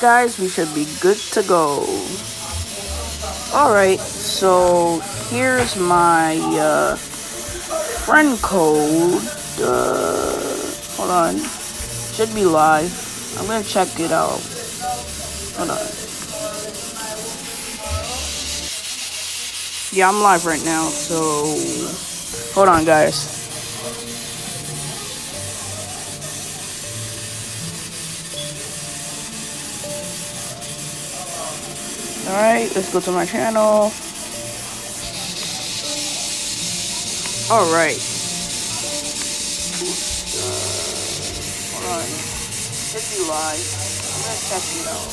guys, we should be good to go. Alright, so here's my uh, friend code. Uh, hold on. Should be live. I'm gonna check it out. Hold on. Yeah, I'm live right now, so hold on, guys. Alright, let's go to my channel. Alright. Uh, hold on. Should be live. I'm gonna check it out.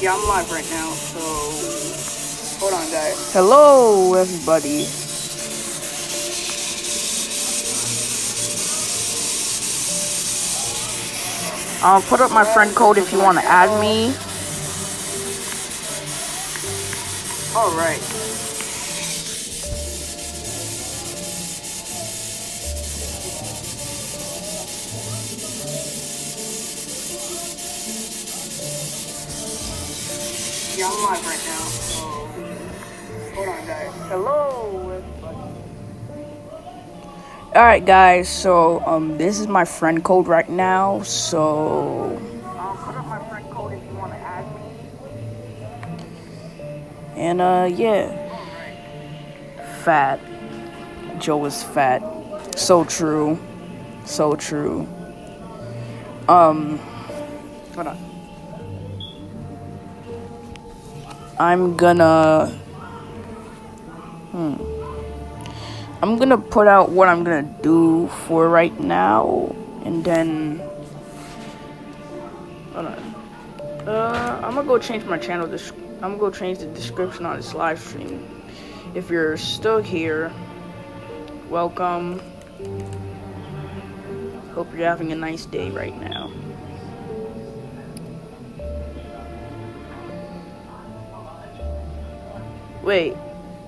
Yeah, I'm live right now, so hold on guys. Hello everybody. I'll put up my friend code if you want to add me. Alright. Yeah, I'm live right now, so hold on guys. Hello. Alright guys, so um this is my friend code right now, so. And uh yeah. Fat. Joe is fat. So true. So true. Um hold on. I'm gonna hmm I'm gonna put out what I'm gonna do for right now, and then hold on. Uh, I'm gonna go change my channel. I'm gonna go change the description on this live stream. If you're still here, welcome. Hope you're having a nice day right now. Wait.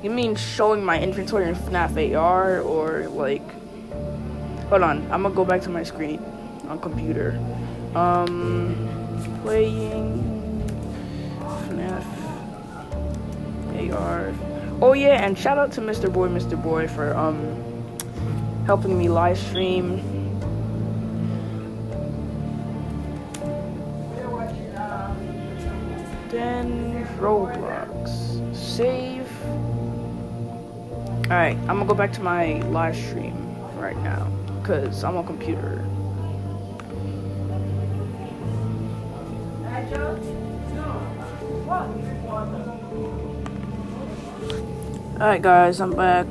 You mean showing my inventory in FNAF AR or like Hold on, I'm gonna go back to my screen on computer. Um playing FNAF AR. Oh yeah, and shout out to Mr. Boy Mr. Boy for um helping me live stream. Then Roblox. Save. Alright, I'm gonna go back to my live stream right now. Cause I'm on computer. Alright guys, I'm back.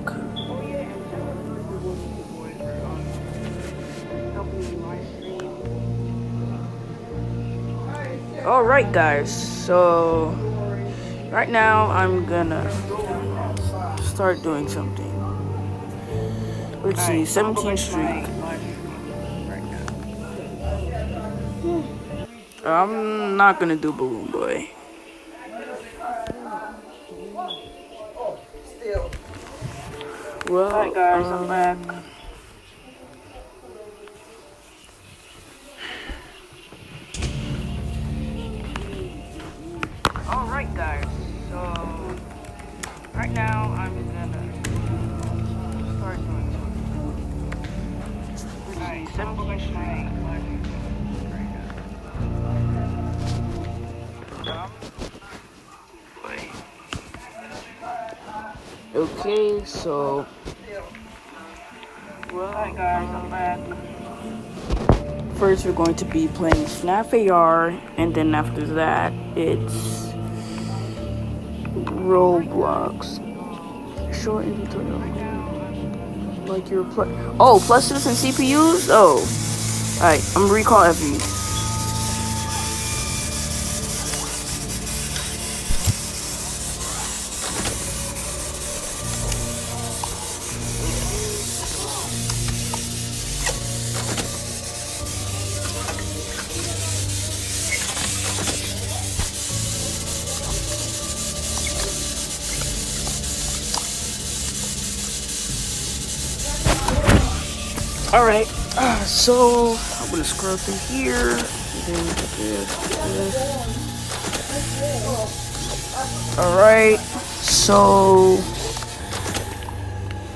Alright guys, so right now I'm gonna start doing something. Let's see, 17th Street. I'm not gonna do Balloon Boy. Well, Alright guys, um, I'm back. Alright guys, so right now I'm something. Alright, 17th Okay, so well, guys, I'm back. First, we're going to be playing FNAF AR, and then after that, it's Roblox. Short inventory. Like your oh, plus. Oh, pluses and CPUs. Oh, alright. I'm gonna recall FE. All right. Uh, so I'm gonna scroll through here. Alright, so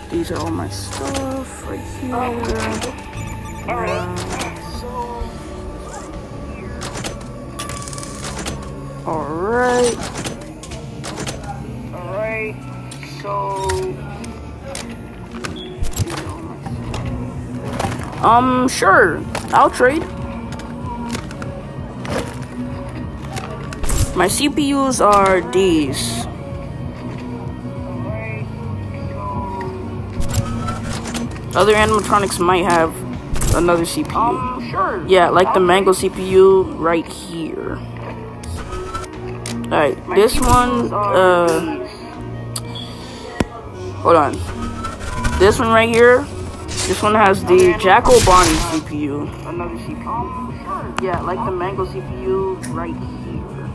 these are all my stuff right here. All right, so all right, all right, so Um, sure. I'll trade. My CPUs are these. Other animatronics might have another CPU. Um, sure. Yeah, like the Mangle CPU right here. Alright, this one, uh, hold on. This one right here, this one has the Jack-O-Bonnie CPU. Another CPU. Yeah, like the Mangle CPU right here.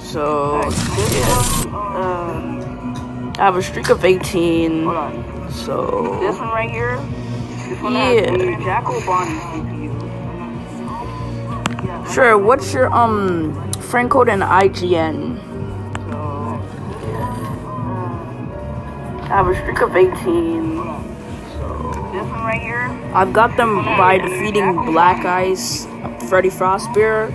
So, yeah. Uh, I have a streak of 18. hold on. So, This one right here. This one Yeah. has the Jack-O-Bonnie CPU. Yeah, sure, what's your, um, friend code and IGN? so, I have a streak of 18. Right here. I've got them by defeating Black Ice, Freddy Frostbear,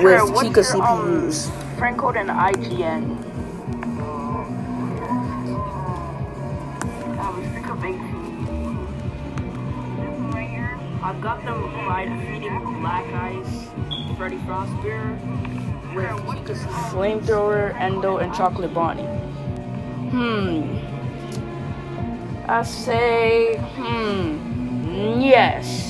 Sure, with what's Chica your, um, CPUs. Friend code and IGN. I was sick of 18. This one right here. I've got them by defeating Black Ice, Freddy Frostbear, with Chica Flamethrower, Endo, and Chocolate Bonnie. Hmm. I say, hmm, yes.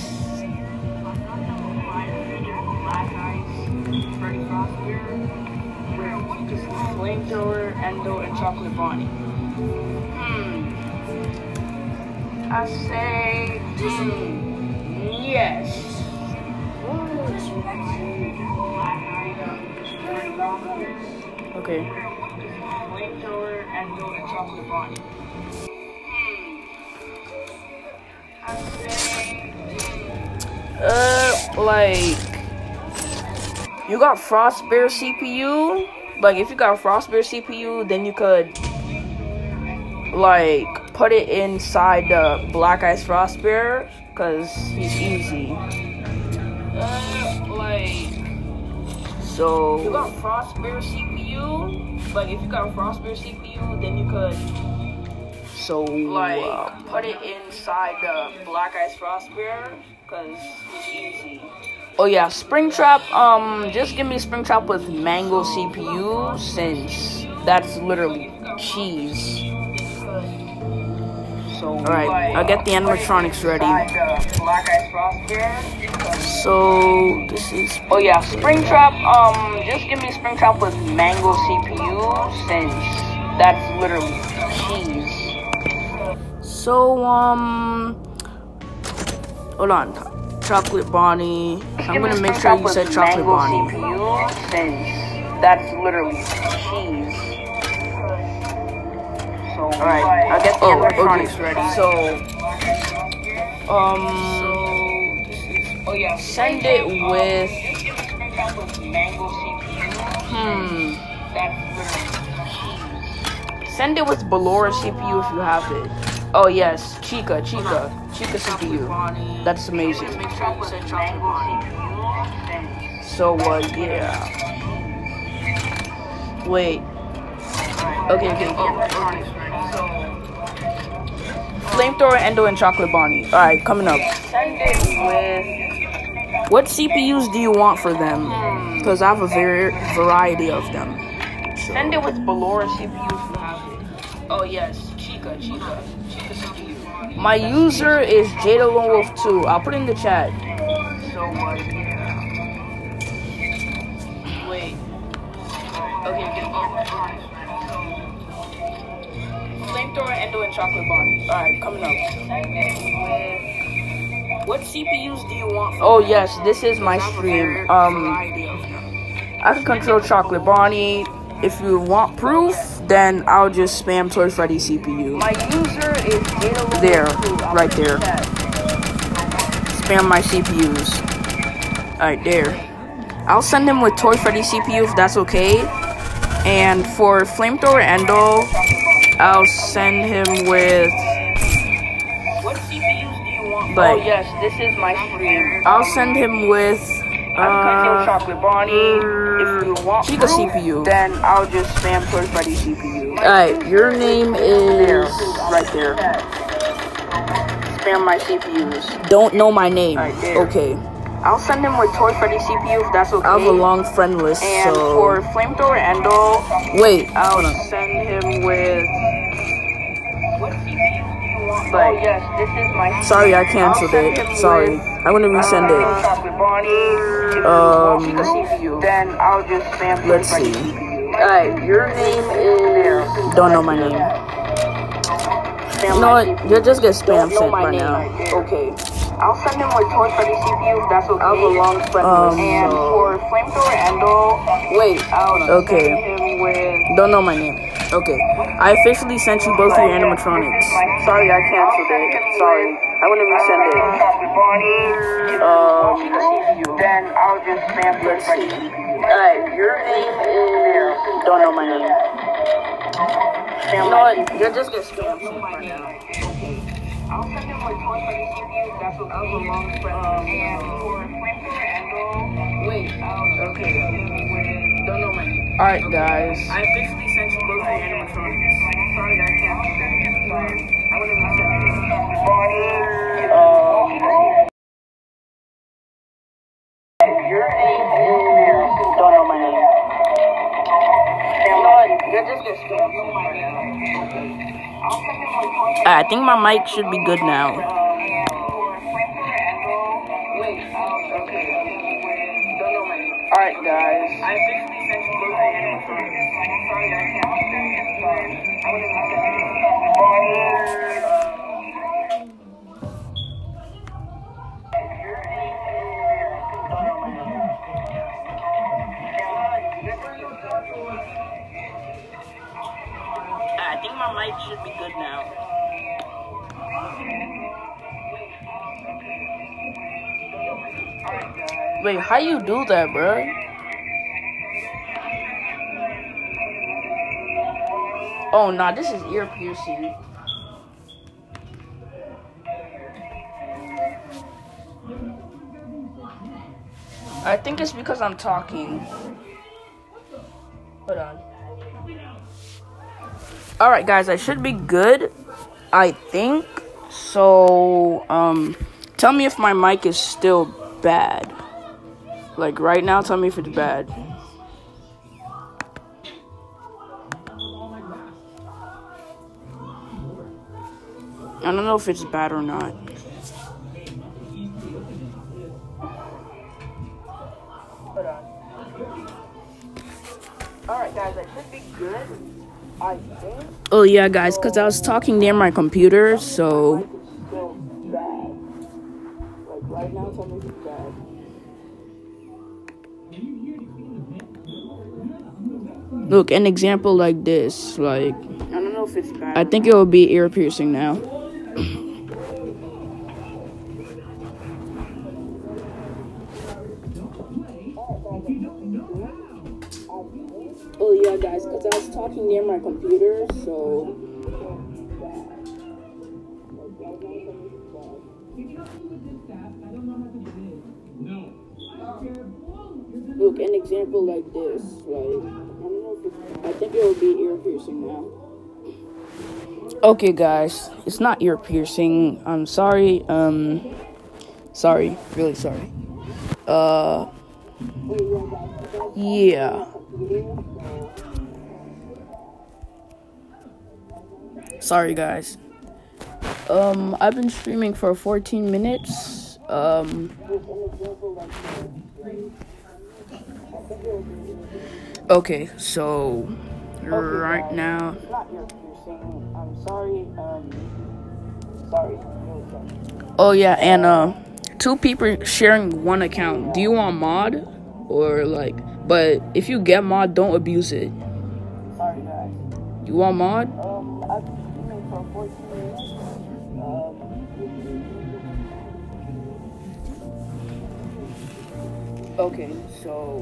Flamethrower, Endo, and Chocolate Bonnie. Hmm. I say, hmm, yes. Okay. Flamethrower, Endo, and Chocolate Bonnie. Uh, like, you got Frostbear CPU. Like, if you got Frostbear CPU, then you could, like, put it inside the Black Ice Frostbear, cause he's easy. Uh, like, so you got Frostbear CPU. Like, if you got Frostbear CPU, then you could. So like uh, put it inside the Black Ice Frostbear because it's easy. Oh yeah, Springtrap. Um, just give me Springtrap with Mangle CPU since that's literally cheese. So, All right, I'll get the animatronics ready. Inside the Black Ice Frostbear. So this is. Oh yeah, Springtrap. Um, just give me Springtrap with Mangle CPU since that's literally cheese. So um, hold on, chocolate Bonnie. I'm gonna make sure you said chocolate Bonnie. CPU since that's literally cheese. So, Alright, I'll get the Oh, animatronics okay. ready. So um, oh yeah, send it with Just give me Springtrap with hmm. That's literally Send it with Ballora CPU if you have it. Oh yes, Chica, Chica, Chica CPU. That's amazing. Springtrap with Mangle CPU. Then So uh, yeah. Wait. Okay, okay, okay. Flamethrower, Endo, and Chocolate Bonnie. Alright, coming up. send it with What CPUs do you want for them? Because I have a var- variety of them. send it with Ballora CPU if you have it. Oh yes, Chica, Chica. My user is Jada Lone Wolf 2. I'll put it in the chat. So uh, yeah. Wait. Okay. Flamethrower, Endo, and Chocolate Bonnie. Alright, coming up. What CPUs do you want? Oh yes, this is my stream. Um, I can control Chocolate Bonnie. If you want proof, then I'll just spam Toy Freddy CPU. My user is There, Wolf 2. I'll right put it in there. spam my CPUs. Alright, there. I'll send him with Toy Freddy CPU if that's okay. And for Flamethrower Endo, I'll send him with. What CPUs do you want? But- oh yes, this is my screen. I'll send him with. I'm Coconut Uh, Chocolate Bonnie. If you want Chica proof, CPU. then I'll just spam Toy Freddy CPU. Alright, your name There, is. right there. Spam my CPUs. Don't know my name. There. Okay. I'll send him with Toy Freddy CPU if that's okay. I have a long friend list, and so. for Flamethrower Endo, Wait, I'll send him with. What CPUs do oh yes, this is my. Sorry, I canceled it. Sorry. I'm gonna resend uh, it. Chocolate Bonnie. If you Um, then I'll just spam Toy let's see. Alright, your name is. Don't know my name. Spam You know what? You'll just get spam Don't sent my right name now. Okay. I'll send him with Toy the CPU if that's okay. I have a long friend Um, and so- for Flamethrower Endo, Wait, I'll Okay. send him with. don't know my name. Okay. I officially sent you both your animatronics. Sorry, I canceled it. Sorry. I to resend it. Um, Then I'll just Toy let's see. Alright, your name is. Don't know my name. You know what? You'll just spam sent right now. I'll send him with Toy if that's okay. long friend Um, and for Flamethrower Wait, okay. send him with. Don't know my name. Alright, guys. I officially I canceled it. Sorry. I would have sent it. Bonnie. Um, your name is. Don't know my name. You know what? You're just gonna spam I think my mic should be good now. Alright, guys. I think my mic should be good now. Wait, how you do that, bro? Oh, nah, this is ear piercing. I think it's because I'm talking. Hold on. Alright, guys, I should be good. I think. So, um, tell me if my mic is still bad. Like, right now, tell me if it's bad. I don't know if it's bad or not. Alright, guys, I should be good. I think. Oh, yeah, guys, because I was talking near my computer, so. Still bad. Like right now, tell me bad. Look, an example like this, like, I don't know if it's bad. I think it will be ear piercing now. Guys, because I was talking near my computer, so. Look, an example like this, like, I don't know if it, I think it will be ear piercing now. Okay, guys, it's not ear piercing. I'm sorry. Um, sorry, really sorry. Uh, yeah. Sorry, guys. Um, I've been streaming for 14 minutes. Um, okay, so right now. It's not your piercing. I'm sorry. Um, sorry. Sorry. Oh yeah, and uh, two people sharing one account. Do you want mod or like? But if you get mod, don't abuse it. Sorry, guys. You want mod? Okay, so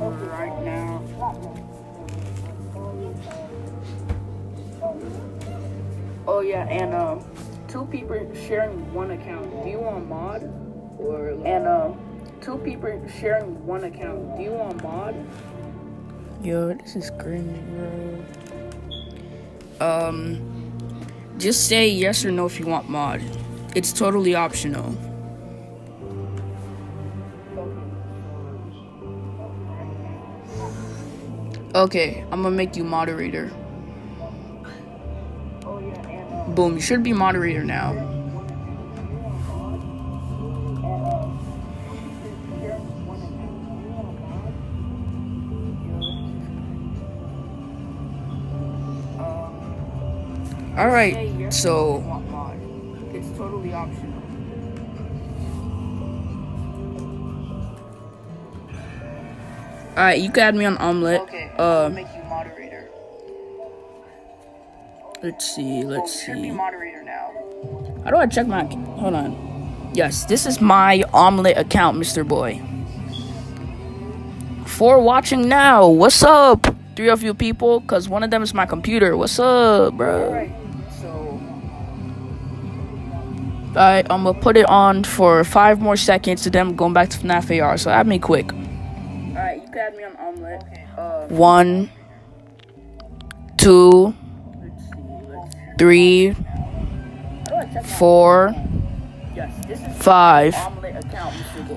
right now. Oh yeah, and uh, two people sharing one account. Do you want mod? Or and uh, two people sharing one account. Do you want mod? Yo, this is cringe, bro. Um, just say yes or no if you want mod. It's totally optional. Okay, I'm gonna make you moderator. Boom, you should be moderator now. Alright, so. It's totally optional. Alright, you can add me on Omlet. Uh, make you moderator. let's see, let's Should be see. moderator now. How do I check my? Hold on. Yes, this is my Omlet account, Mr. Boy. For watching now, what's up? Three of you people, cause one of them is my computer. What's up, bro? Alright, so Alright, I'm gonna put it on for five more seconds to them going back to FNAF AR. So add me quick. Alright, you can add me on Omlet. Uh, One, two, three, four, five.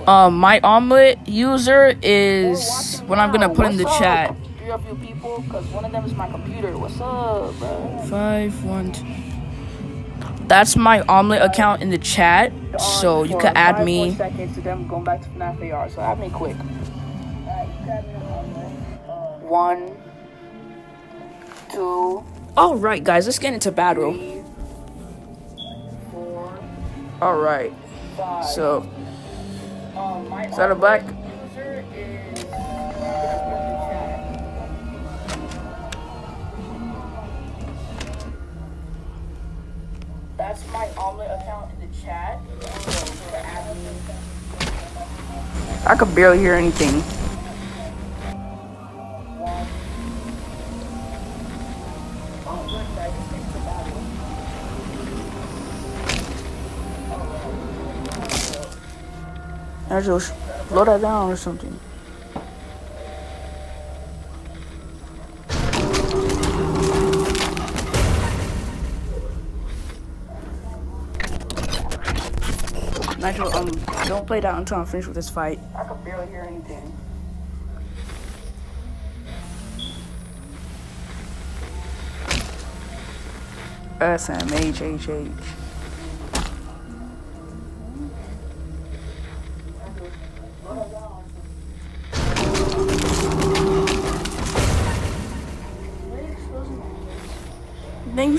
Um, my Omlet user is what I'm gonna put in the chat. Three of you people, cause one of them is my computer. What's up, bro? Five, one, two. That's my Omlet account in the chat, so you can add me. Seconds to them going back to FNAF AR, so add me quick. One, two. All right, guys, let's get into battle. All right, so um, is that a black? That's my Omlet account in the chat. I could barely hear anything. I just blow that down or something. Nigel, um, don't play that until I'm finished with this fight. I can barely hear anything. SMHHH. Then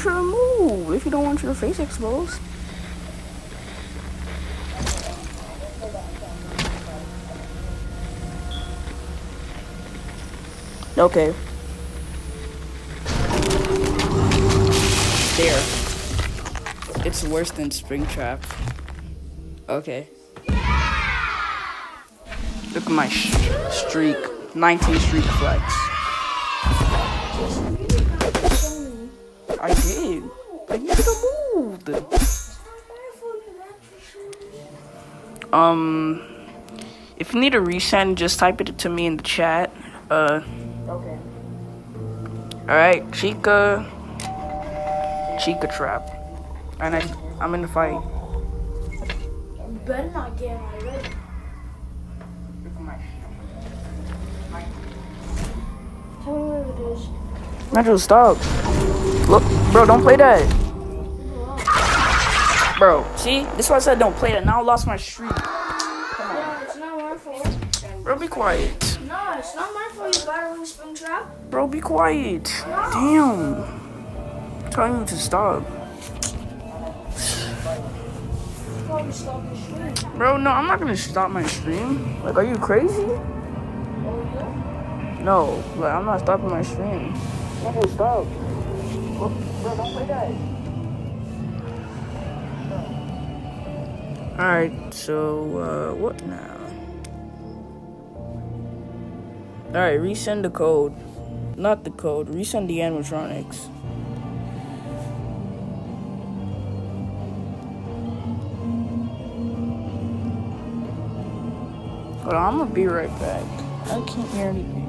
should move if you don't want your face exposed. Okay. There. It's worse than Springtrap. Okay. Look at my streak. 19 streak flex. Um, if you need a resend, just type it to me in the chat. Uh, okay. alright, Chica. Chica trap. And I, I'm in the fight. You better not get my red. Tell me where it is. Nigel, stop. Look, bro, don't play that. Bro, see? This is why I said don't play that. Now I lost my streak. No, it's not my fault. Bro, be quiet. No, it's not my fault you battling Springtrap. Bro, be quiet. Damn. I'm telling you to stop. Probably stop the stream. Bro, no, I'm not gonna stop my stream. Like, are you crazy? Oh. No, like, I'm not stopping my stream. Nigel, stop. Bro, bro, don't play that. Alright, so, uh, what now? Alright, resend the code. Not the code, resend the animatronics. Hold on, I'm gonna be right back. I can't hear anything.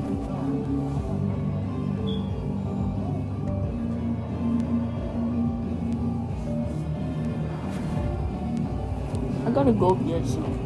Gotta go get some.